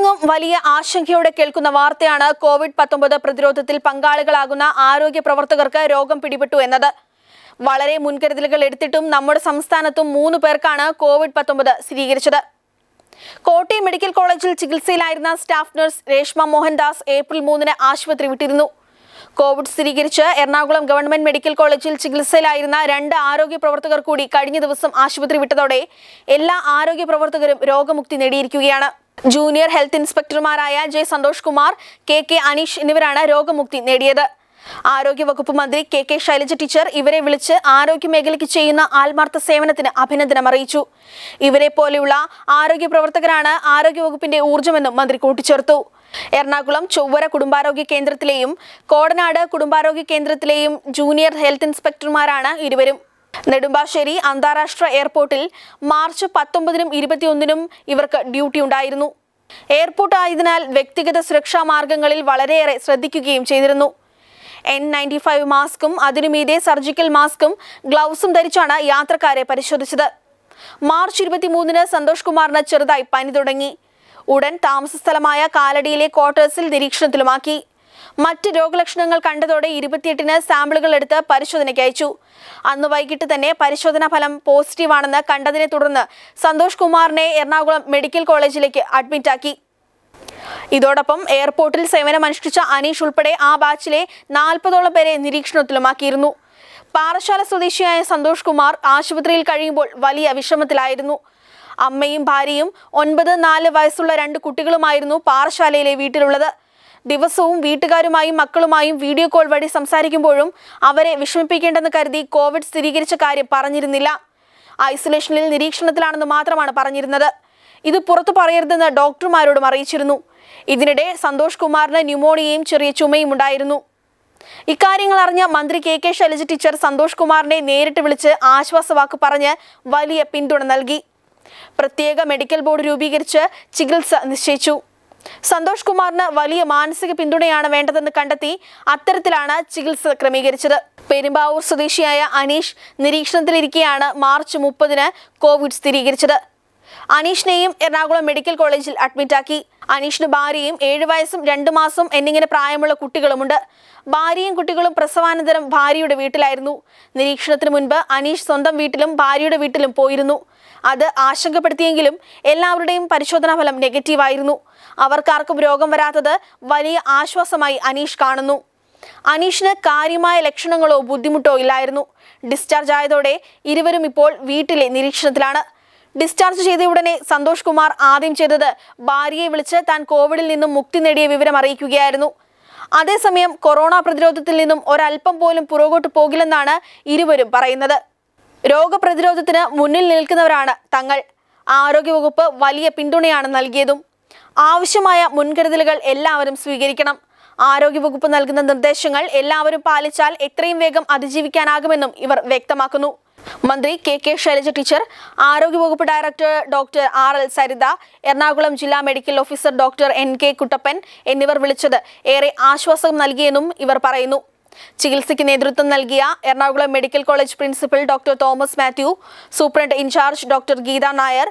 ലോകമെങ്ങും വലിയ ആശങ്കയോടെ കേൾക്കുന്ന വാർത്തയാണ് കോവിഡ് പത്തൊമ്പത് പ്രതിരോധത്തിൽ പങ്കാളികളാകുന്ന ആരോഗ്യ പ്രവർത്തകർക്ക് രോഗം പിടിപെട്ടു എന്നത്. വളരെ മുൻകരുതലുകൾ എടുത്തിട്ടും നമ്മുടെ സംസ്ഥാനത്തും മൂന്ന് പേർക്കാണ് കോവിഡ് പത്തൊമ്പത് സ്ഥിരീകരിച്ചത്. കോട്ടയം മെഡിക്കൽ കോളേജിൽ ചികിത്സയിലായിരുന്ന staff nurse Reshma Mohandas April മൂന്നിന് ആശുപത്രി വിട്ടിരുന്നു. കോവിഡ് സ്ഥിരീകരിച്ച് എറണാകുളം ഗവൺമെന്റ് മെഡിക്കൽ കോളേജിൽ ചികിത്സയിലായിരുന്ന രണ്ട് ആരോഗ്യ പ്രവർത്തകർ കൂടി കഴിഞ്ഞ ദിവസം ആശുപത്രി വിട്ടതോടെ എല്ലാ ആരോഗ്യ പ്രവർത്തകരും രോഗമുക്തി നേടിയിരിക്കുകയാണ്. Junior health ഇൻസ്പെക്ടർമാരായ J Santhosh Kumar K K Aneesh എന്നിവരാണ് രോഗമുക്തി നേടിയത്. ആരോഗ്യവകുപ്പ് മന്ത്രി കെ കെ ശൈലജ ടീച്ചർ ഇവരെ വിളിച്ച് ആരോഗ്യ മേഖലയ്ക്ക് ചെയ്യുന്ന ആത്മാർത്ഥ സേവനത്തിന് അഭിനന്ദനം അറിയിച്ചു. ഇവരെ പോലെയുള്ള ആരോഗ്യ പ്രവർത്തകരാണ് ആരോഗ്യവകുപ്പിന്റെ ഊർജമെന്നും മന്ത്രി കൂട്ടിച്ചേർത്തു. എറണാകുളം ചൊവ്വര കുടുംബാരോഗ്യ കേന്ദ്രത്തിലെയും കോടനാട് കുടുംബാരോഗ്യ കേന്ദ്രത്തിലെയും ജൂനിയർ ഹെൽത്ത് ഇൻസ്പെക്ടർമാരാണ് ഇരുവരും. നെടുമ്പാശ്ശേരി അന്താരാഷ്ട്ര എയർപോർട്ടിൽ മാർച്ച് പത്തൊമ്പതിനും ഇരുപത്തിയൊന്നിനും ഇവർക്ക് ഡ്യൂട്ടി ഉണ്ടായിരുന്നു. എയർപോർട്ട് ആയതിനാൽ വ്യക്തിഗത സുരക്ഷാ മാർഗങ്ങളിൽ വളരെയേറെ ശ്രദ്ധിക്കുകയും ചെയ്തിരുന്നു. എൻ നയന്റി ഫൈവ് മാസ്കും അതിനുമീതെ സർജിക്കൽ മാസ്കും ഗ്ലൗസും ധരിച്ചാണ് യാത്രക്കാരെ പരിശോധിച്ചത്. മാർച്ച് ഇരുപത്തിമൂന്നിന് സന്തോഷ് കുമാറിന് ചെറുതായി പനി തുടങ്ങി. ഉടൻ താമസ സ്ഥലമായ കാലടിയിലെ ക്വാർട്ടേഴ്സിൽ നിരീക്ഷണത്തിലുമാക്കി. മറ്റ് രോഗലക്ഷണങ്ങൾ കണ്ടതോടെ ഇരുപത്തിയെട്ടിന് സാമ്പിളുകൾ എടുത്ത് പരിശോധനയ്ക്ക് അയച്ചു. അന്ന് വൈകിട്ട് തന്നെ പരിശോധനാ ഫലം പോസിറ്റീവാണെന്ന് കണ്ടതിനെ തുടർന്ന് സന്തോഷ് കുമാറിനെ എറണാകുളം മെഡിക്കൽ കോളേജിലേക്ക് അഡ്മിറ്റാക്കി ഇതോടൊപ്പം എയർപോർട്ടിൽ സേവനമനുഷ്ഠിച്ച അനീഷ് ഉൾപ്പെടെ ആ ബാച്ചിലെ നാൽപ്പതോളം പേരെ നിരീക്ഷണത്തിലുമാക്കിയിരുന്നു. പാറശാല സ്വദേശിയായ സന്തോഷ് കുമാർ ആശുപത്രിയിൽ കഴിയുമ്പോൾ വലിയ വിഷമത്തിലായിരുന്നു. അമ്മയും ഭാര്യയും ഒൻപത് നാല് വയസ്സുള്ള രണ്ട് കുട്ടികളുമായിരുന്നു പാറശാലയിലെ വീട്ടിലുള്ളത്. ദിവസവും വീട്ടുകാരുമായും മക്കളുമായും വീഡിയോ കോൾ വഴി സംസാരിക്കുമ്പോഴും അവരെ വിഷമിപ്പിക്കേണ്ടെന്ന് കരുതി കോവിഡ് സ്ഥിരീകരിച്ച കാര്യം പറഞ്ഞിരുന്നില്ല. ഐസൊലേഷനിൽ നിരീക്ഷണത്തിലാണെന്ന് മാത്രമാണ് പറഞ്ഞിരുന്നത്. ഇത് പുറത്തു പറയരുതെന്ന് ഡോക്ടർമാരോടും അറിയിച്ചിരുന്നു. ഇതിനിടെ സന്തോഷ് കുമാറിന് ന്യൂമോണിയയും ചെറിയ ചുമയും ഉണ്ടായിരുന്നു. ഇക്കാര്യങ്ങൾ അറിഞ്ഞ മന്ത്രി K K Shailaja teacher Santhosh കുമാറിനെ നേരിട്ട് വിളിച്ച് ആശ്വാസവാക്ക് പറഞ്ഞ് വലിയ പിന്തുണ നൽകി. പ്രത്യേക മെഡിക്കൽ ബോർഡ് രൂപീകരിച്ച് ചികിത്സ നിശ്ചയിച്ചു. സന്തോഷ് കുമാറിന് വലിയ മാനസിക പിന്തുണയാണ് വേണ്ടതെന്ന് കണ്ടെത്തി അത്തരത്തിലാണ് ചികിത്സ ക്രമീകരിച്ചത്. പെരുമ്പാവൂർ സ്വദേശിയായ അനീഷ് നിരീക്ഷണത്തിലിരിക്കെയാണ് മാർച്ച് മുപ്പതിന് കോവിഡ് സ്ഥിരീകരിച്ചത്. അനീഷിനെയും എറണാകുളം മെഡിക്കൽ കോളേജിൽ അഡ്മിറ്റാക്കി അനീഷിന് ഭാര്യയും ഏഴു വയസ്സും രണ്ടു മാസം എന്നിങ്ങനെ പ്രായമുള്ള കുട്ടികളുമുണ്ട്. ഭാര്യയും കുട്ടികളും പ്രസവാനന്തരം ഭാര്യയുടെ വീട്ടിലായിരുന്നു. നിരീക്ഷണത്തിന് മുൻപ് അനീഷ് സ്വന്തം വീട്ടിലും ഭാര്യയുടെ വീട്ടിലും പോയിരുന്നു. അത് ആശങ്കപ്പെടുത്തിയെങ്കിലും എല്ലാവരുടെയും പരിശോധനാ ഫലം നെഗറ്റീവായിരുന്നു അവർക്കാർക്കും രോഗം വരാത്തത് വലിയ ആശ്വാസമായി അനീഷ് കാണുന്നു. അനീഷിന് കാര്യമായ ലക്ഷണങ്ങളോ ബുദ്ധിമുട്ടോ ഇല്ലായിരുന്നു. ഡിസ്ചാർജ് ആയതോടെ ഇരുവരും ഇപ്പോൾ വീട്ടിലെ നിരീക്ഷണത്തിലാണ്. ഡിസ്ചാർജ് ചെയ്ത ഉടനെ സന്തോഷ് കുമാർ ആദ്യം ചെയ്തത് ഭാര്യയെ വിളിച്ച് താൻ കോവിഡിൽ നിന്നും മുക്തി നേടിയ വിവരം അറിയിക്കുകയായിരുന്നു. അതേസമയം കൊറോണ പ്രതിരോധത്തിൽ നിന്നും ഒരൽപ്പം പോലും പുറകോട്ട് പോകില്ലെന്നാണ് ഇരുവരും പറയുന്നത്. രോഗപ്രതിരോധത്തിന് മുന്നിൽ നിൽക്കുന്നവരാണ് തങ്ങൾ. ആരോഗ്യവകുപ്പ് വലിയ പിന്തുണയാണ് നൽകിയതും. ആവശ്യമായ മുൻകരുതലുകൾ എല്ലാവരും സ്വീകരിക്കണം. ആരോഗ്യവകുപ്പ് നൽകുന്ന നിർദ്ദേശങ്ങൾ എല്ലാവരും പാലിച്ചാൽ എത്രയും വേഗം അതിജീവിക്കാനാകുമെന്നും ഇവർ വ്യക്തമാക്കുന്നു. മന്ത്രി കെ കെ ശൈലജ ടീച്ചർ ആരോഗ്യവകുപ്പ് director doctor R L Saritha Ernakulam ജില്ലാ medical officer doctor N K Kuttappan എന്നിവർ വിളിച്ചത്. ഏറെ ആശ്വാസം നൽകിയെന്നും ഇവർ പറയുന്നു. ചികിത്സയ്ക്ക് നേതൃത്വം നൽകിയ Ernakulam medical college principal doctor Thomas Mathew superintendent in charge doctor Geetha Nair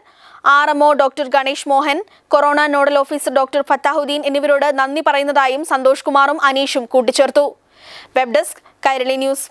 R M O doctor Ganesh Mohan corona nodal officer doctor Fathahuddin എന്നിവരോട് നന്ദി പറയുന്നതായും സന്തോഷ് കുമാറും അനീഷും കൂട്ടിച്ചേർത്തു. Web desk Kairali news.